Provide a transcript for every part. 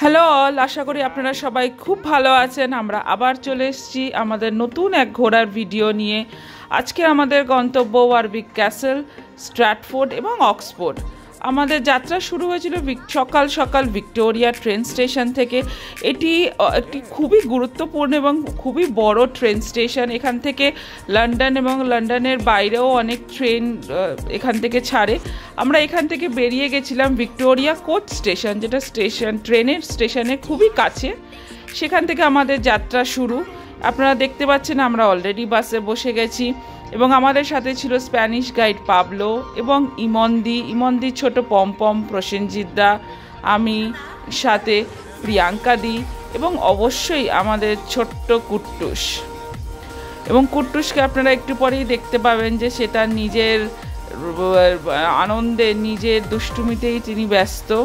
Hello all আশা করি আপনারা সবাই খুব ভালো আছেন। আমরা আবার চলে এসেছি আমাদের নতুন এক ঘোরার ভিডিও নিয়ে। আজকে আমাদের গন্তব্য ওয়ারবিক ক্যাসেল স্ট্র্যাটফোর্ড এবং অক্সফোর্ড আমাদের যাত্রা শুরু হয়েছিল সকাল সকাল ভিক্টোরিয়া ট্রেন স্টেশন থেকে। এটি একটি খুবই গুরুত্বপূর্ণ এবং খুবই বড় ট্রেন স্টেশন। এখান থেকে লন্ডন এবং লন্ডনের বাইরেও অনেক ট্রেন এখান থেকে ছাড়ে। আমরা এখান থেকে বেরিয়ে গেছিলাম ভিক্টোরিয়া কোচ স্টেশন, যেটা স্টেশন, ট্রেনের স্টেশনে খুবই কাছে। সেখান থেকে আমাদের যাত্রা শুরু। আপনারা দেখতে পাচ্ছেন আমরা অলরেডি বাসে বসে গেছি। এবং আমাদের সাথে ছিল স্প্যানিশ গাইড পাবলো এবং ইমন্দি ইমন্দি ছোট পমপম প্রসেনজিৎ দা, আমি, সাথে প্রিয়াঙ্কা দি এবং অবশ্যই আমাদের ছোট্ট কুট্টুস। এবং কুট্টুসকে আপনারা একটু পরেই দেখতে পাবেন যে সেটা নিজের, আনন্দে, নিজের দুষ্টুমিতেই তিনি ব্যস্ত।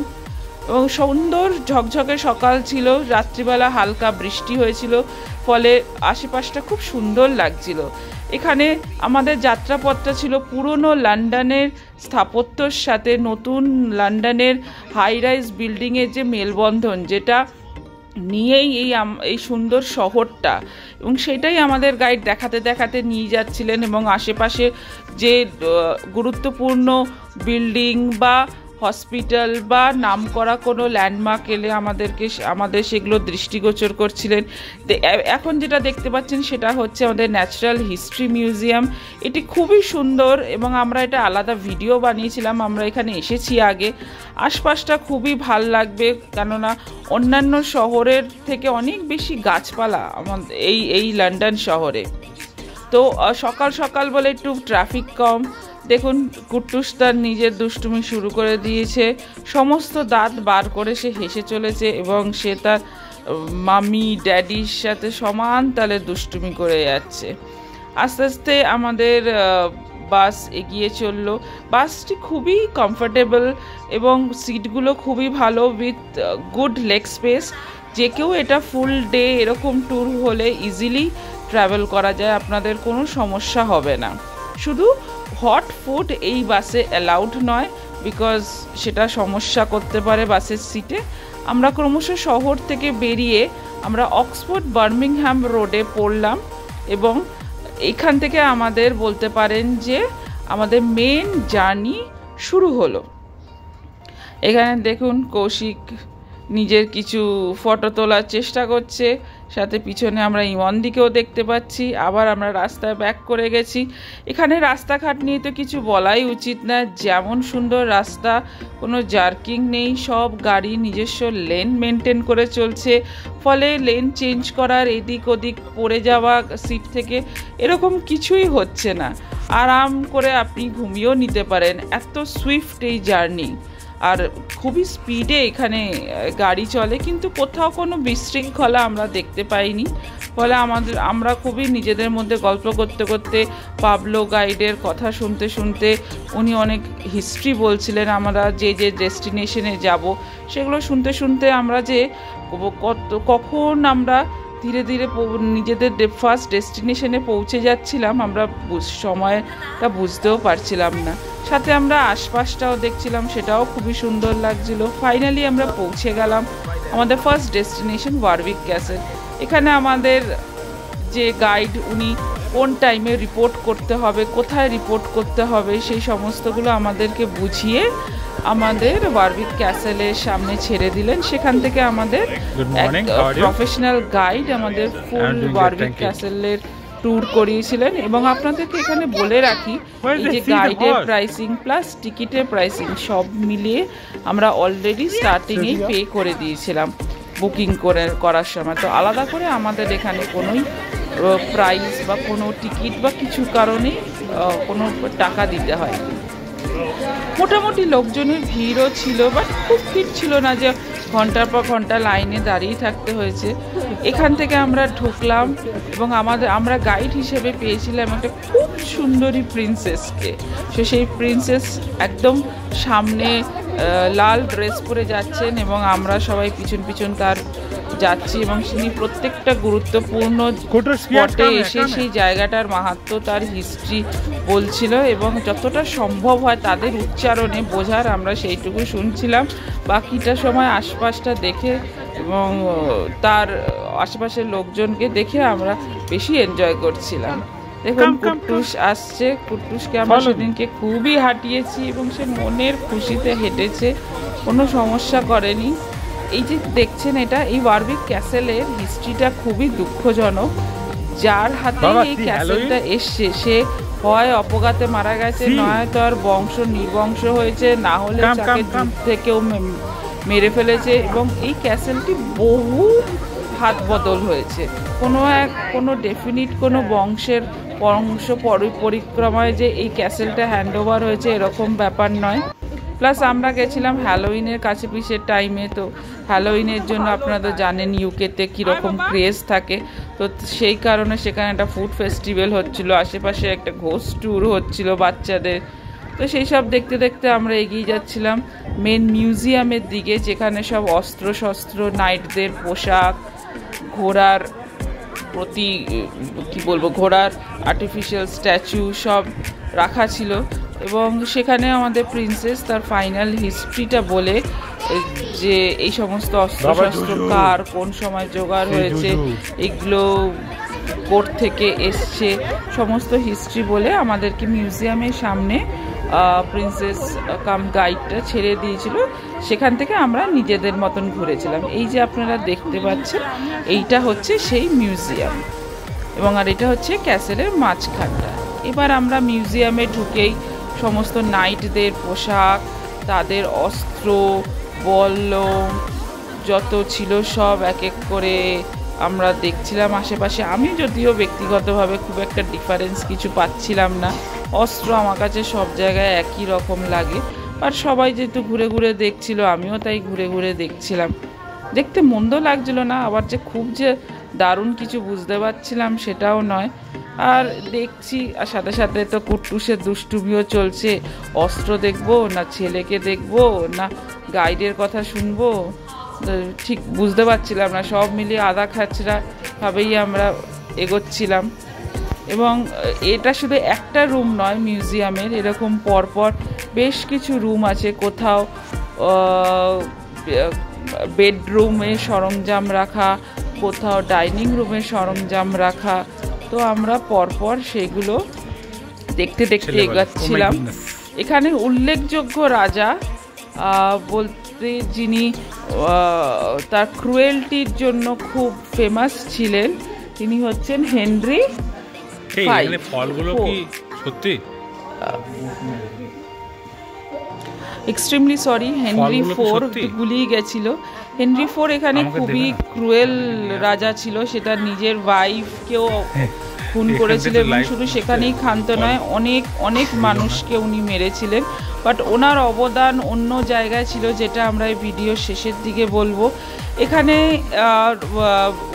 এবং সুন্দর ঝকঝকে সকাল ছিল, রাত্রিবেলা হালকা বৃষ্টি হয়েছিল, ফলে আশেপাশটা খুব সুন্দর লাগছিল। এখানে আমাদের যাত্রাপথটা ছিল পুরনো লন্ডনের স্থাপত্যর সাথে নতুন লন্ডনের হাই রাইজ বিল্ডিংয়ের যে মেলবন্ধন, যেটা নিয়েই এই এই সুন্দর শহরটা। এবং সেটাই আমাদের গাইড দেখাতে দেখাতে নিয়ে যাচ্ছিলেন এবং আশেপাশে যে গুরুত্বপূর্ণ বিল্ডিং বা হসপিটাল বা নাম করা কোনো ল্যান্ডমার্ক এলে আমাদেরকে আমাদের সেগুলো দৃষ্টিগোচর করছিলেন। এখন যেটা দেখতে পাচ্ছেন সেটা হচ্ছে আমাদের ন্যাচারাল হিস্ট্রি মিউজিয়াম এটি খুবই সুন্দর এবং আমরা এটা আলাদা ভিডিও বানিয়েছিলাম, আমরা এখানে এসেছি আগে। আশপাশটা খুবই ভালো লাগবে, কেননা অন্যান্য শহরের থেকে অনেক বেশি গাছপালা আমাদের এই এই লন্ডন শহরে। তো সকাল সকাল বলে একটু ট্রাফিক কম দেখুন, কুট্টুস তার নিজের দুষ্টুমি শুরু করে দিয়েছে। সমস্ত দাঁত বার করে সে হেসে চলেছে এবং সে তার মামি, ড্যাডির সাথে সমান তালে দুষ্টুমি করে যাচ্ছে। আস্তে আস্তে আমাদের বাস এগিয়ে চলল। বাসটি খুবই কমফোর্টেবল এবং সিটগুলো খুবই ভালো উইথ গুড লেগ স্পেস যে কেউ এটা ফুল ডে এরকম ট্যুর হলে ইজিলি ট্রাভেল করা যায়, আপনাদের কোনো সমস্যা হবে না। শুধু হট ফুড এই বাসে অ্যালাউড নয় বিকজ সেটা সমস্যা করতে পারে বাসের সিটে। আমরা ক্রমশ শহর থেকে বেরিয়ে আমরা অক্সফোর্ড বার্মিংহ্যাম রোডে পড়লাম এবং এখান থেকে আমাদের বলতে পারেন যে আমাদের মেন জার্নি শুরু হলো। এখানে দেখুন কৌশিক নিজের কিছু ফটো তোলার চেষ্টা করছে সাথে পিছনে আমরা ইমন্দিকেও দেখতে পাচ্ছি, আবার আমরা রাস্তায় ব্যাক করে গেছি। এখানে রাস্তাঘাট নিয়ে তো কিছু বলাই উচিত না, যেমন সুন্দর রাস্তা, কোনো জার্কিং নেই, সব গাড়ি নিজস্ব লেন মেনটেন করে চলছে। ফলে লেন চেঞ্জ করার এদিক ওদিক পড়ে যাওয়া সিট থেকে এরকম কিছুই হচ্ছে না। আরাম করে আপনি ঘুমিয়েও নিতে পারেন। এত সুইফট এই জার্নি আর খুবই স্পিডে এখানে গাড়ি চলে, কিন্তু কোথাও কোনো বিশৃঙ্খলা আমরা দেখতে পাইনি। ফলে আমাদের, আমরা খুবই নিজেদের মধ্যে গল্প করতে করতে পাবলো গাইডের কথা শুনতে শুনতে উনি অনেক হিস্ট্রি বলছিলেন, আমরা যে যে ডেস্টিনেশনে যাব, সেগুলো শুনতে শুনতে আমরা যে, কত, কখন আমরা ধীরে ধীরে নিজেদের ফার্স্ট ডেস্টিনেশনে পৌঁছে যাচ্ছিলাম, আমরা সময়টা বুঝতেও পারছিলাম না। সাথে আমরা আশপাশটাও দেখছিলাম, সেটাও খুবই সুন্দর লাগছিল। ফাইনালি আমরা পৌঁছে গেলাম আমাদের ফার্স্ট ডেস্টিনেশন ওয়ারউইক ক্যাসেল এখানে আমাদের যে গাইড উনি কোন টাইমে রিপোর্ট করতে হবে কোথায় রিপোর্ট করতে হবে সেই সমস্তগুলো আমাদেরকে বুঝিয়ে আমাদের ওয়ারউইক ক্যাসেলের সামনে ছেড়ে দিলেন। সেখান থেকে আমাদের? প্রফেশনাল গাইড আমাদের ফুল you. ক্যাসেলের ট্যুর করিয়েছিলেন এবং আপনাদেরকে এখানে বলে রাখি যে গাইডের প্রাইসিং প্লাস টিকিটের প্রাইসিং সব মিলিয়ে আমরা অলরেডি স্টার্টিংয়েই পে করে দিয়েছিলাম বুকিং করে করার সময়। তো আলাদা করে আমাদের এখানে কোনোই প্রাইস বা কোনো টিকিট বা কিছু কারণে কোনো টাকা দিতে হয়। মোটামুটি লোকজনের ভিড়ও ছিল বাট খুব ভিড় ছিল না যে ঘণ্টার পর ঘণ্টা লাইনে দাঁড়িয়ে থাকতে হয়েছে। এখান থেকে আমরা ঢুকলাম এবং আমাদের, আমরা গাইড হিসেবে পেয়েছিলাম একটা খুব সুন্দরী প্রিন্সেসকে সে সেই প্রিন্সেস একদম সামনে লাল ড্রেস পরে যাচ্ছেন এবং আমরা সবাই পিছন পিছন তার যাচ্ছি এবং তিনি প্রত্যেকটা গুরুত্বপূর্ণ স্পটে এসে সেই জায়গাটার মাহাত্ম তার হিস্ট্রি বলছিল এবং যতটা সম্ভব হয় তাদের উচ্চারণে বোঝার আমরা সেইটুকু শুনছিলাম। বাকিটা সময় আশপাশটা দেখে এবং তার আশেপাশের লোকজনকে দেখে আমরা বেশি এনজয় করছিলাম। দেখুন। কুট্টুস আসছে। কুট্টুসকে আমরা সেদিনকে খুবই হাঁটিয়েছি এবং সে মনের খুশিতে হেঁটেছে। কোনো সমস্যা করেনি। এই যে দেখছেন এটা এই ওয়ারবিক ক্যাসেলের হিস্ট্রিটা খুবই দুঃখজনক যার হাতে এই ক্যাসেলটা এসছে সে হয় অপঘাতে মারা গেছে? নয় তার বংশ নির্বংশ হয়েছে না হলে তাকে. দূর থেকেও মেরে ফেলেছে এবং এই ক্যাসেলটি বহু হাত বদল হয়েছে কোনো এক কোনো ডেফিনিট কোনো বংশের বংশ পরি- পরিক্রমায় যে এই ক্যাসেলটা হ্যান্ড ওভার হয়েছে এরকম ব্যাপার নয় প্লাস আমরা গেছিলাম হ্যালোইনের কাছে পিসের টাইমে তো হ্যালোইনের জন্য আপনারা তো জানেন ইউকেতে কীরকম ক্রেজ থাকে। তো সেই কারণে সেখানে একটা ফুড ফেস্টিভ্যাল হচ্ছিল আশেপাশে একটা ঘোষ ট্যুর হচ্ছিল বাচ্চাদের। তো সেই সব দেখতে দেখতে আমরা এগিয়ে যাচ্ছিলাম মেন মিউজিয়ামের দিকে যেখানে সব অস্ত্র শস্ত্র নাইটদের পোশাক ঘোড়ার প্রতি কি বলব ঘোড়ার আর্টিফিশিয়াল স্ট্যাচু সব রাখা ছিল। এবং সেখানে আমাদের প্রিন্সেস তার ফাইনাল হিস্ট্রিটা বলে যে এই সমস্ত অস্ত্রশস্ত্র। কার কোন সময় জোগাড় হয়েছে। এগুলো কোর্ট থেকে এসছে সমস্ত হিস্ট্রি বলে আমাদেরকে মিউজিয়ামের সামনে প্রিন্সেস কাম গাইডটা ছেড়ে দিয়েছিল সেখান থেকে আমরা নিজেদের মতন ঘুরেছিলাম এই যে আপনারা দেখতে পাচ্ছেন এইটা হচ্ছে সেই মিউজিয়াম এবং আর এটা হচ্ছে ক্যাসেলের মাঝখানটা এবার আমরা মিউজিয়ামে ঢুকেই সমস্ত নাইটদের পোশাক, তাদের অস্ত্র, বল্লম, যত ছিল সব এক এক করে আমরা দেখছিলাম আশেপাশে। আমি যদিও ব্যক্তিগতভাবে খুব একটা ডিফারেন্স কিছু পাচ্ছিলাম না। অস্ত্র আমার কাছে সব জায়গায় একই রকম লাগে। আর সবাই যেহেতু ঘুরে ঘুরে দেখছিল, আমিও তাই ঘুরে ঘুরে দেখছিলাম। দেখতে মন্দ লাগছিল না, আবার যে খুব যে দারুণ কিছু বুঝতে পারছিলাম সেটাও নয়। আর দেখছি, আর সাথে সাথে তো কুট্টুসের দুষ্টুমিও চলছে। অস্ত্র দেখব না ছেলেকে দেখব, না গাইডের কথা শুনব? ঠিক বুঝতে পারছিলাম না, সব মিলিয়ে আদা খাচড়া ভাবেই আমরা এগোচ্ছিলাম। এবং এটা শুধু একটা রুম নয় মিউজিয়ামের, এরকম পরপর বেশ কিছু রুম আছে। কোথাও বেডরুমে সরঞ্জাম রাখা, কোথাও ডাইনিং রুমে সরঞ্জাম রাখা তো আমরা পরপর সেগুলো দেখতে দেখতে এগাচ্ছিলাম। Oh. এখানে উল্লেখযোগ্য রাজা বলতে যিনি তার ক্রুয়েলটির জন্য খুব ফেমাস ছিলেন তিনি হচ্ছেন হেনরি এই Five, ফলগুলো কি সত্যি? Extremely sorry Henry four? গুলিয়ে গেছিল। হেনরি ফোর এখানে খুবই ক্রুয়েল রাজা ছিল সেটা নিজের ওয়াইফকেও খুন এখান করেছিল এবং শুধু সেখানেই ক্ষান্ত নয় অনেক অনেক মানুষকে উনি মেরেছিলেন। বাট ওনার অবদান অন্য জায়গায় ছিল যেটা আমরা এই ভিডিও শেষের দিকে বলব। এখানে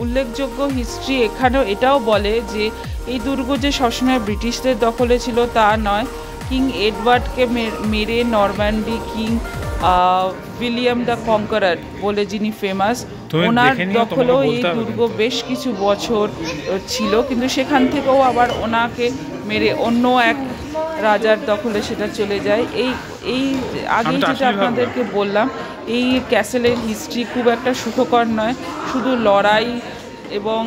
উল্লেখযোগ্য হিস্ট্রি এখানেও এটাও বলে যে এই দুর্গ যে সবসময় ব্রিটিশদের দখলে ছিল তা নয়। কিং এডওয়ার্ডকে মেরে Normandy king William the conqueror বলে যিনি ফেমাস ওনার দখলেও এই দুর্গ বেশ কিছু বছর ছিল। কিন্তু সেখান থেকেও আবার ওনাকে মেরে অন্য এক রাজার দখলে সেটা চলে যায়। এই এই আমি যেটা আপনাদেরকে বললাম এই ক্যাসেলের হিস্ট্রি খুব একটা সুখকর নয়। শুধু লড়াই এবং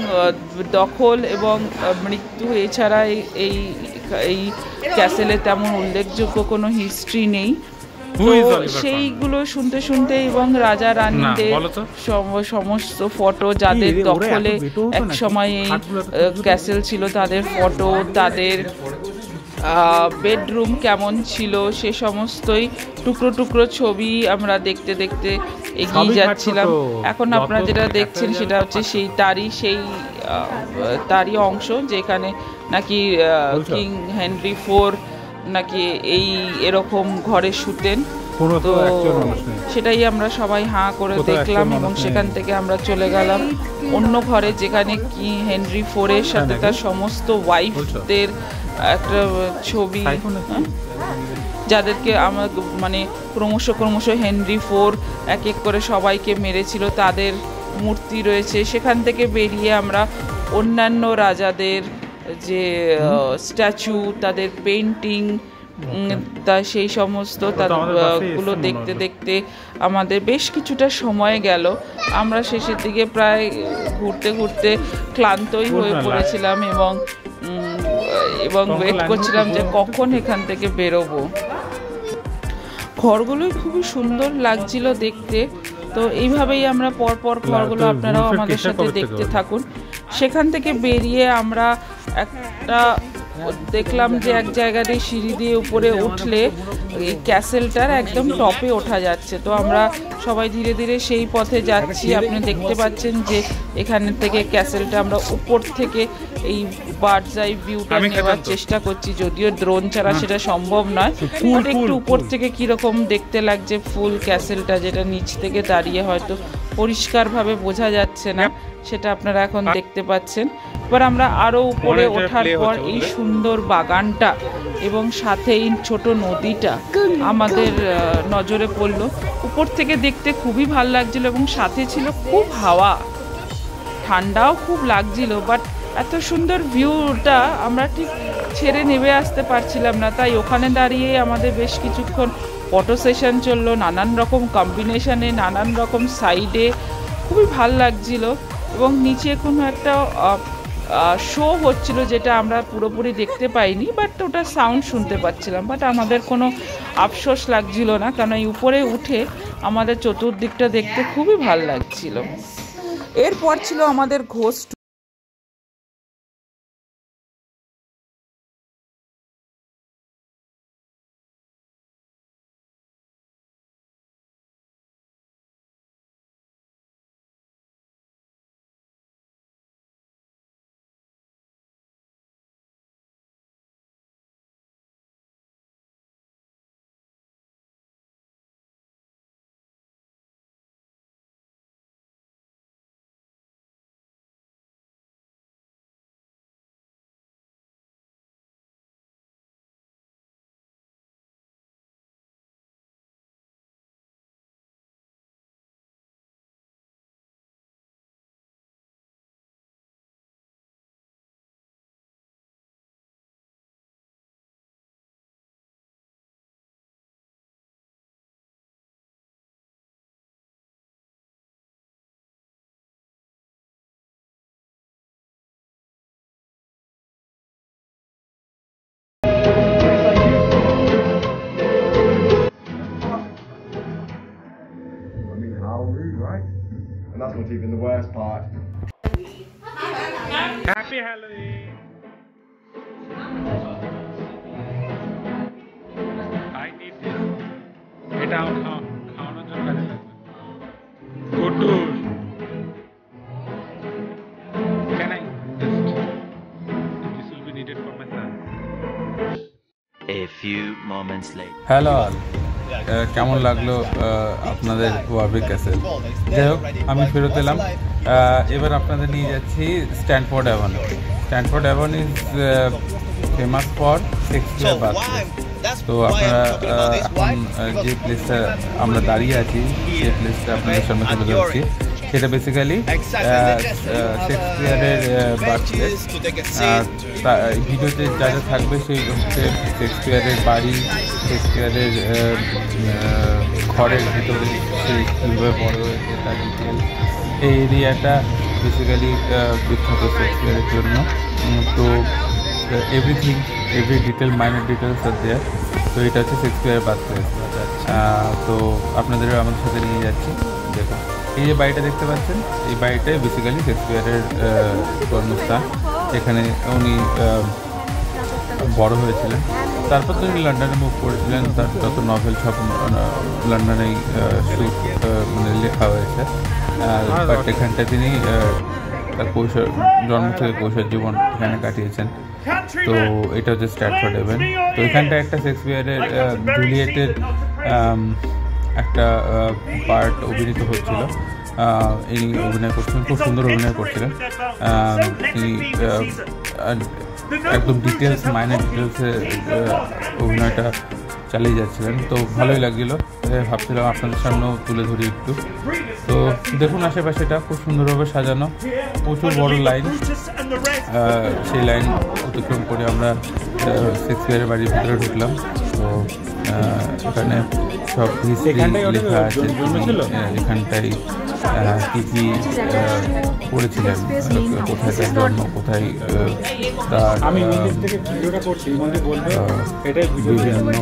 দখল এবং মৃত্যু এছাড়া এই এই ক্যাসেলে তেমন উল্লেখযোগ্য কোনো হিস্ট্রি নেই। সেইগুলো শুনতে শুনতে এবং রাজা রানীদের সমস্ত ফটো যাদের দখলে এক? সময় এই? ক্যাসেল ছিল তাদের ফটো তাদের বেডরুম কেমন ছিল সে সমস্তই টুকরো টুকরো ছবি আমরা দেখতে দেখতে এগিয়ে যাচ্ছিলাম এখন আপনারা যেটা দেখছেন সেটা হচ্ছে সেই তারই সেই তারই অংশ যেখানে নাকি? কিং হেনরি ফোর নাকি এই এরকম ঘরে শুতেন? তো। সেটাই আমরা সবাই হাঁ করে দেখলাম এবং সেখান থেকে আমরা চলে গেলাম। অন্য ঘরে যেখানে কি হেনরি ফোরের সাথে তার সমস্ত ওয়াইফদের একটা ছবি? হ্যাঁ? যাদেরকে আমার মানে ক্রমশ ক্রমশ হেনরি ফোর এক এক করে সবাইকে মেরেছিল। তাদের মূর্তি রয়েছে। সেখান থেকে বেরিয়ে আমরা অন্যান্য রাজাদের যে স্ট্যাচু তাদের পেন্টিং তা সেই সমস্তগুলো দেখতে দেখতে আমাদের বেশ কিছুটা সময় গেল। আমরা শেষের দিকে প্রায় ঘুরতে ঘুরতে ক্লান্তই হয়ে পড়েছিলাম এবং এবং ওয়েট করছিলাম যে কখন এখান থেকে বেরোবো। ঘরগুলোই খুবই সুন্দর লাগছিল দেখতে। তো এইভাবেই আমরা পরপর ঘরগুলো আপনারাও আমাদের সাথে দেখতে থাকুন। সেখান থেকে বেরিয়ে আমরা একটা দেখলাম যে এক জায়গাতে সিঁড়ি দিয়ে উপরে উঠলে এই ক্যাসেলটার একদম টপে ওঠা যাচ্ছে। তো আমরা সবাই ধীরে ধীরে সেই পথে যাচ্ছি। আপনি দেখতে পাচ্ছেন যে এখান থেকে ক্যাসেলটা আমরা উপর থেকে এই বার্ডস আই ভিউটা নেওয়ার চেষ্টা করছি। যদিও ড্রোন ছাড়া সেটা সম্ভব নয়। ফুল, একটু উপর থেকে কীরকম দেখতে লাগছে ফুল ক্যাসেলটা যেটা নিচ থেকে দাঁড়িয়ে হয়তো পরিষ্কারভাবে বোঝা যাচ্ছে না। সেটা আপনারা এখন দেখতে পাচ্ছেন। এবার আমরা আরও উপরে ওঠার পর এই সুন্দর বাগানটা এবং সাথে এই ছোট নদীটা আমাদের নজরে পড়ল। উপর থেকে দেখতে খুবই ভালো লাগছিল এবং সাথে ছিল খুব হাওয়া। ঠান্ডাও খুব লাগছিল বাট এত সুন্দর ভিউটা আমরা ঠিক ছেড়ে নেমে আসতে পারছিলাম না। তাই ওখানে দাঁড়িয়ে আমাদের বেশ কিছুক্ষণ ফটো সেশন চলল নানান রকম কম্বিনেশনে নানান রকম সাইডে খুবই ভালো লাগছিল। এবং নিচে কোনো একটা শো হচ্ছিল যেটা আমরা পুরোপুরি দেখতে পাইনি বাট ওটা সাউন্ড শুনতে পাচ্ছিলাম। বাট আমাদের কোনো আফসোস লাগছিল না কারণ এই উপরে উঠে আমাদের চতুর্দিকটা দেখতে খুবই ভালো লাগছিল। এরপর ছিল আমাদের Ghosh not even the worst part. Happy Halloween! I need this. Get out, huh? Good dude. Can I just? This will be needed for my son. A few moments later. Hello. কেমন লাগল আপনাদের ওয়ার্বিক ক্যাসেল? যাই হোক, আমি ফেরত এলাম। এবার আপনাদের নিয়ে যাচ্ছি Stratford Avon Stratford Avon is famous for Shakespeare bathroom তো আপনারা এখন যে প্লেসটা আমরা দাঁড়িয়ে আছি, সেই প্লেসটা আপনাদের সামনে তুলে ধরছি। সেটা বেসিক্যালি শেক্সপিয়ারের আর ভিডিওতে যা যা থাকবে সেই হচ্ছে শেক্সপিয়ারের বাড়ি শেক্সপিয়ারের আহ, আহ, ঘরের ভিতরে সে কীভাবে বড় হয়েছে তার ডিটেল এই এরিয়াটা বেসিক্যালি বিখ্যাত শেক্সপিয়ারের জন্য। তো everything every detail minor details are there তো এটা হচ্ছে শেক্সপিয়ারের বার্থ প্লেস তো আপনাদেরও আমাদের সাথে নিয়ে যাচ্ছি। দেখুন। এই যে বাড়িটা দেখতে পাচ্ছেন? এই বাড়িটাই বেসিক্যালি শেক্সপিয়ারের আহ, এখানে উনি বড় হয়েছিলেন। তারপর তো উনি লন্ডনে মুভ করেছিলেন। তার যত নভেল সব লন্ডনেই শুট মানে লেখা হয়েছে। বাট এখানটা তিনি তার কৈশোর জন্ম থেকে কৈশোর জীবন এখানে কাটিয়েছেন। তো এটা হচ্ছে স্ট্যাটফোর্ড হেভেন তো এখানটা একটা শেক্সপিয়ারের জুলিয়েটের একটা পার্ট অভিনীত হচ্ছিল। ইনি অভিনয় করছিলেন, খুব সুন্দর অভিনয় করছিলেন। তিনি একদম ডিটেলস মাইনার ডিটেলসে অভিনয়টা চালিয়ে যাচ্ছিলেন। তো ভালোই লাগছিল। ভাবছিলাম আপনাদের সামনেও তুলে ধরি একটু। তো দেখুন আশেপাশেটা, খুব সুন্দরভাবে সাজানো। প্রচুর বড় লাইন সেই লাইন অতিক্রম করে আমরা শেক্সপিয়ারের বাড়ির ভিতরে ঢুকলাম। তো এখানে সব হিস্ট্রি লেখা আছে আহ, কি কি করেছিলেন? কোথায় তার জন্ম কোথায় তার বিভিন্ন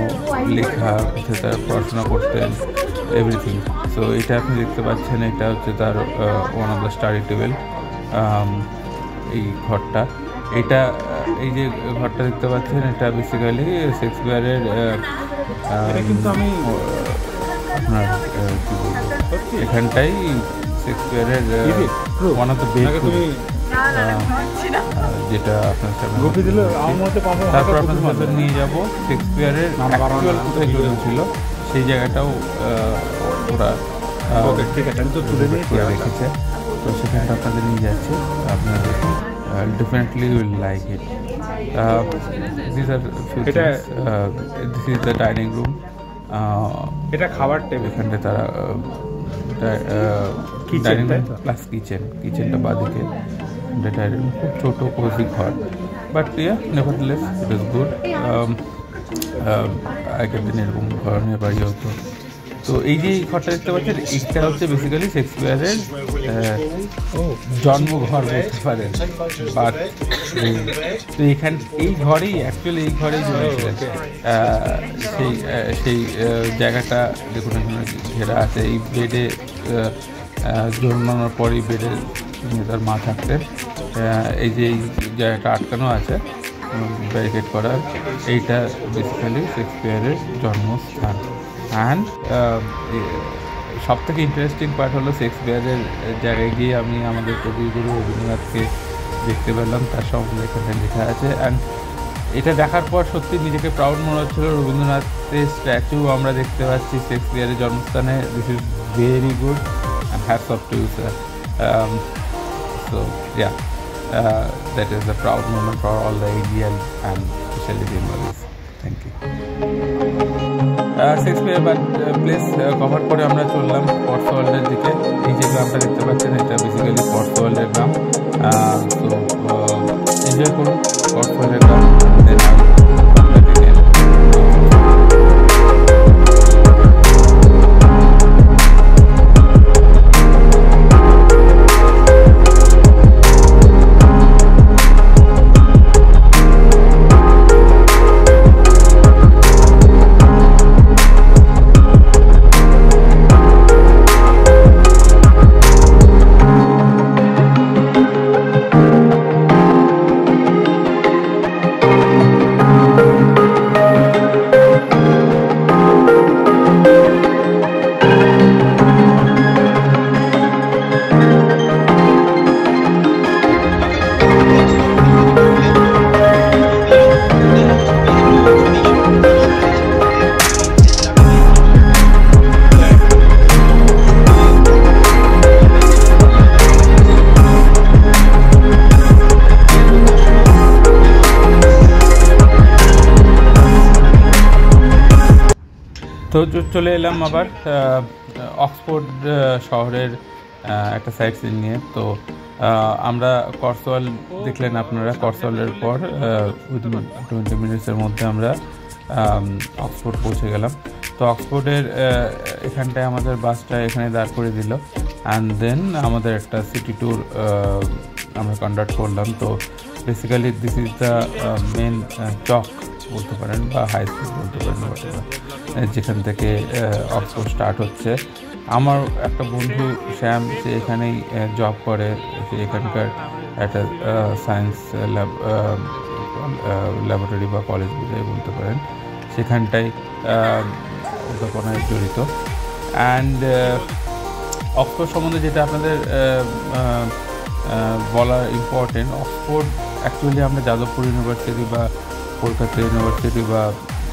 লেখা কোথায় তারা পড়াশোনা করতেন এভরিথিং সো এটা আপনি দেখতে পাচ্ছেন এটা হচ্ছে তার one of the study table এই ঘরটা। এটা এই যে ঘরটা দেখতে পাচ্ছেন এটা বেসিক্যালি শেক্সপিয়ারের কিন্তু আমি- আপনার এখানটাই শেক্সপিয়ারের ওয়ান অফ দ্য নাকি যেটা আপনার তারপর সাথে নিয়ে যাব শেক্সপিয়ারের অ্যাকচুয়াল। কোথায় জন্মেছিল সেই জায়গাটাও ওরা আহ, ওকে ঠিক আছে আমি তো তুলে রেখেছে। তো সেখানটা আপনাদের নিয়ে যাচ্ছে আপনাদের definitely will like it this আর এটা- this is the dining room এটা খাবার টেবিল এখানে তারা রুম প্লাস কিচেন কিচেনটা বাদিকে ডাইনিং খুব ছোটো কোজি ঘর। But yeah nevertheless it is good আগে দিন এরকম নিয়ে বাড়ি হতো। তো এই যে ঘরটা দেখতে পাচ্ছেন এইটা হচ্ছে বেসিক্যালি শেক্সপিয়ারের জন্মঘর বলতে পারেন বাট তো এখান এই ঘরেই অ্যাকচুয়ালি এই ঘরেই জন্মেছিলেন সেই সেই জায়গাটা দেখুন এখানে ঘেরা আছে এই বেডে জন্মানোর পরই বেডে তার মা থাকতেন। এই যে এই জায়গাটা আটকানো আছে ব্যারিকেড করা এইটা বেসিক্যালি শেক্সপিয়ারের জন্মস্থান। অ্যান্ড সব থেকে ইন্টারেস্টিং পার্ট হলো শেক্সপিয়ারের জায়গায় গিয়ে আমি আমাদের কবিগুরু রবীন্দ্রনাথকে দেখতে পেলাম। তার সম্বন্ধে এখানে লেখা আছে। অ্যান্ড এটা দেখার পর সত্যি নিজেকে প্রাউড মনে হচ্ছিল। রবীন্দ্রনাথের স্ট্যাচু আমরা দেখতে পাচ্ছি শেক্সপিয়ারের জন্মস্থানে। This is very good and hats off to sir So yeah, uh, that is a proud moment all the Indian and and especially thank Thank Shakespeare but place cover করে আমরা চললাম পর্স ওয়ার্ল্ডের দিকে। এই যে গ্রামটা দেখতে পাচ্ছেন, এটা বেসিক্যালি পর্স ওয়ার্ল্ডের গ্রাম। তো এনজয় করুন পর্স ওয়ার্ল্ডের গ্রাম। এলাম আবার অক্সফোর্ড শহরের একটা সাইট সিন নিয়ে। তো আমরা কর্সওয়াল দেখলেন আপনারা কর্সওয়ালের পর উইদিন টোয়েন্টি মিনিটসের মধ্যে আমরা অক্সফোর্ড পৌঁছে গেলাম। তো অক্সফোর্ডের এখানটায় আমাদের বাসটা এখানে দাঁড় করে দিল। অ্যান্ড দেন আমাদের একটা সিটি ট্যুর আমরা কন্ডাক্ট করলাম। তো basically this is the main chowk বলতে পারেন বা হাই স্কুল বলতে পারেন যেখান থেকে অক্সফোর্ড স্টার্ট হচ্ছে। আমার একটা বন্ধু শ্যাম সে এখানেই জব করে। সে এখানকার একটা সায়েন্স ল্যাব ল্যাবরেটরি বা কলেজ বুঝাই বলতে পারেন। সেখানটাই আহ, অধ্যাপনায় জড়িত। অ্যান্ড অক্সফোর্ড সম্বন্ধে যেটা আপনাদের বলা ইম্পর্টেন্ট অক্সফোর্ড অ্যাকচুয়ালি আমরা যাদবপুর ইউনিভার্সিটি বা কলকাতা ইউনিভার্সিটি বা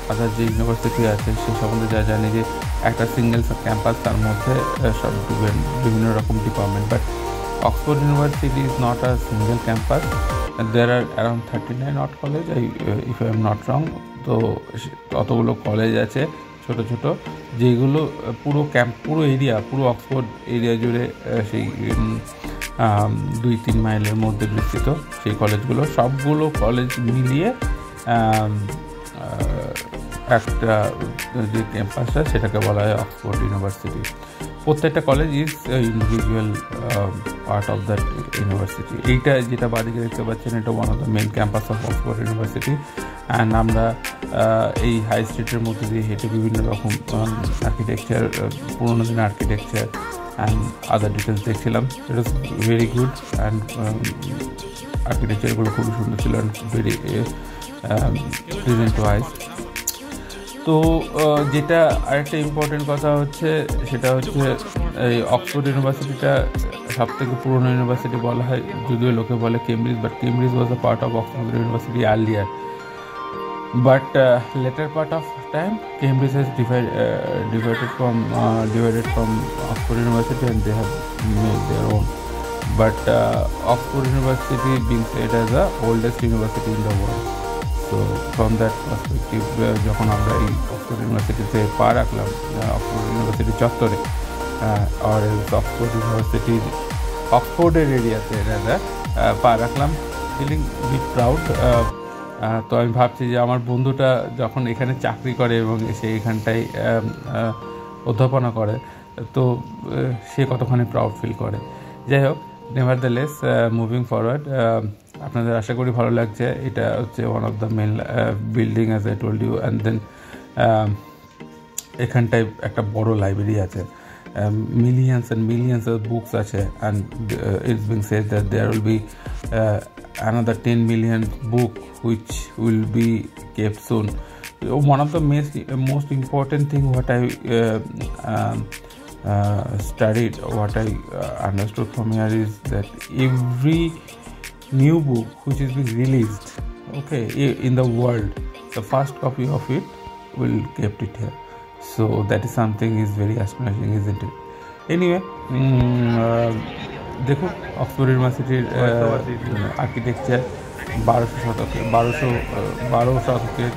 আদার যে ইউনিভার্সিটি আছে, সে সম্বন্ধে যা জানি যে একটা সিঙ্গেল ক্যাম্পাস তার মধ্যে সব বিভিন্ন- রকম department but university is not a single campus there are around thirty nine not college I if I am not wrong তো অতগুলো কলেজ আছে, ছোট ছোট, যেগুলো পুরো ক্যাম্প পুরো এরিয়া পুরো অক্সফোর্ড এরিয়া জুড়ে সেই দুই, তিন মাইলের মধ্যে বিস্তৃত সেই কলেজগুলো সবগুলো কলেজ মিলিয়ে একটা যে ক্যাম্পাসটা সেটাকে বলা হয় অক্সফোর্ড ইউনিভার্সিটি প্রত্যেকটা college is individual part of that university এইটা যেটা বাদিকে দেখতে পাচ্ছেন, এটা one of the main campus of Oxford University and আমরা এই হাই স্ট্রিটের মধ্যে দিয়ে হেঁটে বিভিন্ন রকম আর্কিটেকচার পুরোনো দিনের আর্কিটেকচার অ্যান্ড আদার ডিটেলস দেখছিলাম। It is very good and আর্কিটেকচারগুলো খুবই সুন্দর ছিল অ্যান্ড ভেরি প্রেজেন্ট ওয়াইজ তো যেটা আরেকটা ইম্পর্টেন্ট কথা হচ্ছে, সেটা হচ্ছে, এই অক্সফোর্ড ইউনিভার্সিটিটা সব থেকে পুরনো ইউনিভার্সিটি বলা হয়, যদিও লোকে বলে Cambridge but Cambridge was a part of Oxford University earlier but later part of time Cambridge has divide divided from divided from Oxford University and they have their own but Oxford University being set as a oldest university in the world so from that uh, যখন আমরা এই Oxford ইউনিভার্সিটিতে পা রাখলাম Oxford university চত্বরে আর Oxford ইউনিভার্সিটির অক্সফোর্ডের এরিয়াতে রাজা পা রাখলাম ফিলিং বিট প্রাউড তো আমি ভাবছি যে আমার বন্ধুটা যখন এখানে চাকরি করে এবং সে আহ, অধ্যাপনা করে তো সে কতখানি প্রাউড ফিল করে। যাই হোক nevertheless moving forward আপনাদের আশা করি ভালো লাগছে। এটা হচ্ছে one of the main building আছে I told you and then এখানটায় একটা বড়ো লাইব্রেরি আছে। Millions and millions of books আছে and it's being says that there will be another ten million book which will be kept soon one of the most most important thing what I studied what I understood from year is that every new book which is being released okay in the world the first copy of it will kept it here so that is something is very astonishing isn't it anyway mm, uh, দেখুন Oxford ইউনিভার্সিটির architecture বারোশো শতকে বারোশো বারো শতকের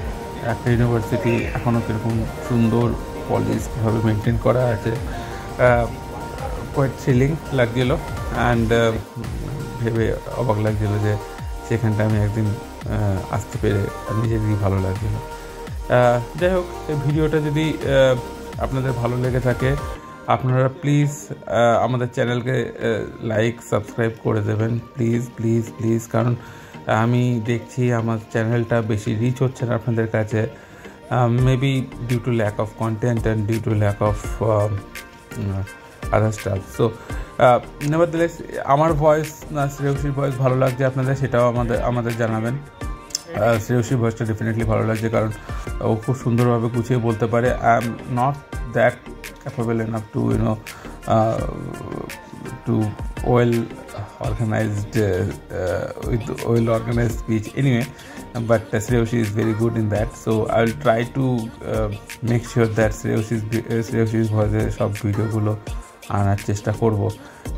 একটা university এখনও কীরকম সুন্দর পলিশভাবে মেনটেন করা আছে কোয়েট থ্রিলিং লাগছিল অ্যান্ড ভেবে অবাক লাগছিল যে সেখানটা আমি একদিন আসতে পেরে নিজেদেরই ভালো লাগছিল। যাই হোক, এই ভিডিওটা যদি আপনাদের ভালো লেগে থাকে, আপনারা প্লিজ আমাদের চ্যানেলকে লাইক সাবস্ক্রাইব করে দেবেন। প্লিজ প্লিজ প্লিজ কারণ আমি দেখছি আমার চ্যানেলটা বেশি রিচ হচ্ছে না আপনাদের কাছে। Maybe due to lack of content and due to lack of other stuff so nevertheless আমার ভয়েস না, শ্রেয়সীর ভয়েস ভালো লাগছে আপনাদের, সেটাও আমাদের আমাদের জানাবেন। শ্রেয়সীর ভয়েসটা ডেফিনেটলি ভালো লাগছে, কারণ ও খুব সুন্দরভাবে গুছিয়ে বলতে পারে। I am not that capable and to you know to well organized with well organize speech anyway but Shreyasi is very good in that so I will try to make sure that Shreyasi's Shreyasi's ভয়েসের সব ভিডিওগুলো আনার চেষ্টা করব।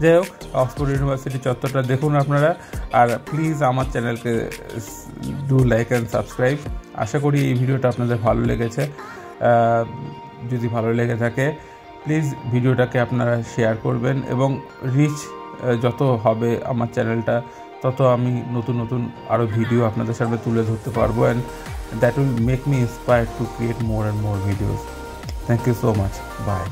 যাই হোক, Oxford university চত্বরটা দেখুন আপনারা। আর প্লিজ আমার চ্যানেলকে ডু লাইক অ্যান্ড সাবস্ক্রাইব আশা করি এই ভিডিওটা আপনাদের ভালো লেগেছে। যদি ভালো লেগে থাকে প্লিজ ভিডিওটাকে আপনারা শেয়ার করবেন এবং রিচ যত হবে আমার চ্যানেলটা, তত আমি নতুন নতুন আরও ভিডিও আপনাদের সামনে তুলে ধরতে পারব। And that will make me inspire to create more and more videos thank you so much bye